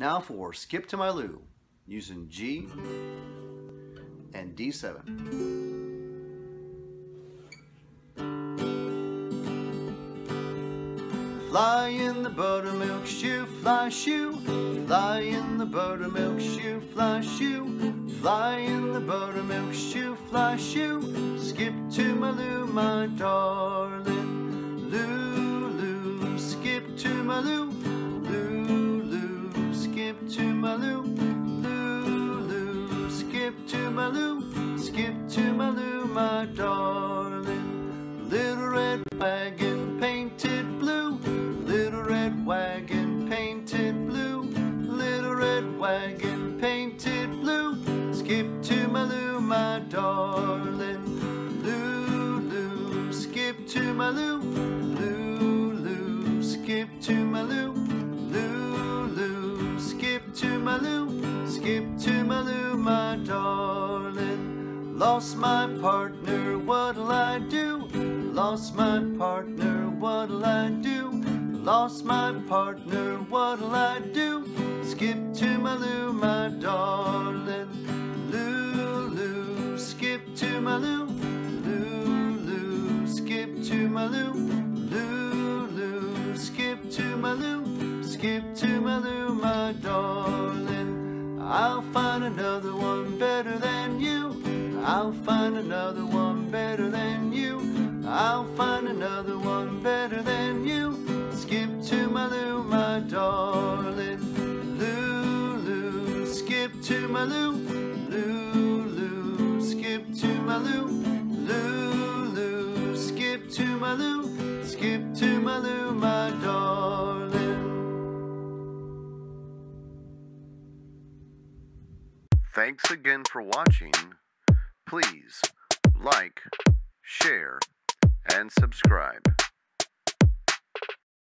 Now for Skip to My Lou using G and D7. Fly in the buttermilk shoo, fly shoo. Fly in the buttermilk shoo, fly shoo. Fly in the buttermilk shoo, fly shoo. Skip to my Lou, my darling. Lou, Lou, skip to my Lou. My. Lou, Lou, skip to my Lou. Skip to my Lou, my darling. Little red wagon painted blue. Little red wagon painted blue. Little red wagon painted blue. Skip to my Lou, my darling. Lou, Lou, skip to my Lou. My Lou. Skip to my Lou, my darling. Lost my partner, what'll I do? Lost my partner, what'll I do? Lost my partner, what'll I do? Skip to my Lou, my darling. Lou, Lou, skip to my Lou. Lou, Lou, skip to my Lou. Lou, Lou, skip to my Lou. Skip to my Lou, my darling. I'll find another one better than you. I'll find another one better than you. I'll find another one better than you. Skip to my Lou, my darling. Lou, Lou, skip to my Lou. Lou, Lou, skip to my Lou. Lou, Lou, skip to my Lou. Skip to Thanks again for watching. Please like, share, and subscribe.